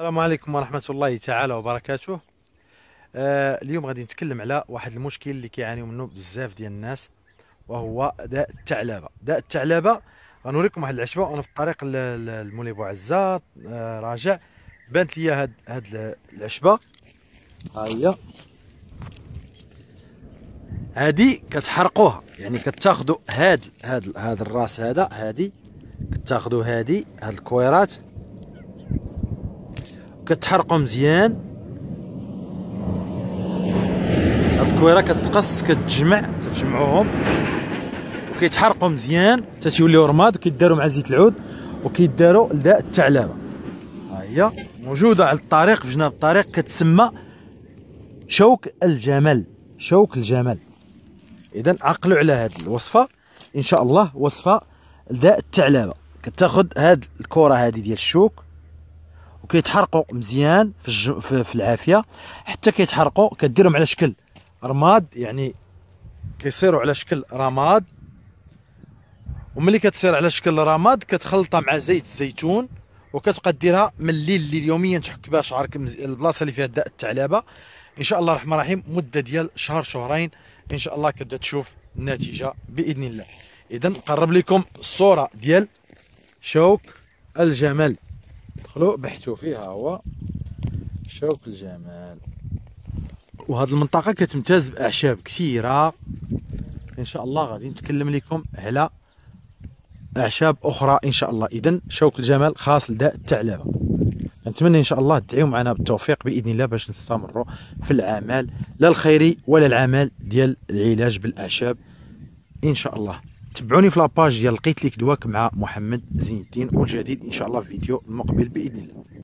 السلام عليكم ورحمة الله تعالى وبركاته. آه اليوم غادي نتكلم على واحد المشكل اللي كيعانيو منه بزاف ديال الناس وهو داء الثعلبة داء الثعلبة غنوريكم واحد العشبة وأنا في الطريق للمولي بوعزة آه راجع. بانت لي هاد هاد العشبة. ها هي. هادي كتحرقوها يعني كتاخذوا هاد هاد هاد الراس هذا هادي. كتاخذوا هادي هاد الكويرات. كتحرقوا مزيان. هاد الكويرة كتقص كتجمع كتجمعوهم. وكيتحرقوا مزيان. حتى رماد وكيداروا مع زيت العود وكيداروا لداء الثعلبه ها هي موجودة على الطريق في جناب الطريق كتسمى شوك الجمل. شوك الجمل. اذا عقلوا على هذه الوصفة. إن شاء الله وصفة لداء الثعلبه كتاخذ هاد الكره هذه ديال الشوك. وكيتحرقوا مزيان في, الج... في, في العافية. حتى كيتحرقوا كديرهم على شكل رماد يعني كيصيروا على شكل رماد. وملي كتصير على شكل رماد كتخلطها مع زيت الزيتون وكتبقى ديرها من الليل الليل يوميا تحك بها شعرك البلاصة اللي فيها داء الثعلبه إن شاء الله الرحمن الرحيم مدة ديال شهر شهرين إن شاء الله كتبدأ تشوف النتيجه بإذن الله. اذا نقرب لكم الصورة ديال شوك الجمل. دخلوا بحثوا فيها هو شوك الجمال. وهذه المنطقة كتمتاز بأعشاب كثيرة. إن شاء الله غادي نتكلم لكم على أعشاب أخرى إن شاء الله. إذا شوك الجمال خاص لداء الثعلبة نتمنى إن شاء الله تدعيو معنا بالتوفيق بإذن الله باش نستمروا في الأعمال لا الخيري ولا العمل ديال العلاج بالأعشاب إن شاء الله. تبعوني في لاباج ديال لقيت ليك دواك مع محمد زين الدين. والجديد إن شاء الله في فيديو المقبل بإذن الله.